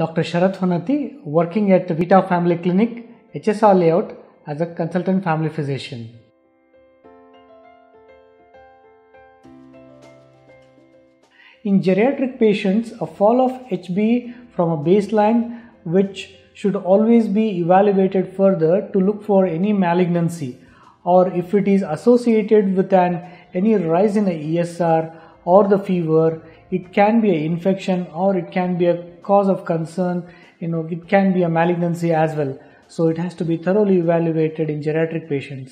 Dr. Sharat Honnatti, working at the Vita Family Clinic, HSR Layout, as a consultant family physician. In geriatric patients, a fall of HB from a baseline which should always be evaluated further to look for any malignancy or if it is associated with an any rise in the ESR or the fever, it can be an infection or it can be a cause of concern, you know, it can be a malignancy as well. So it has to be thoroughly evaluated in geriatric patients.